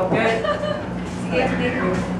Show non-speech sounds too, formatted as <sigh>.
Okay. <laughs> Sige, sige.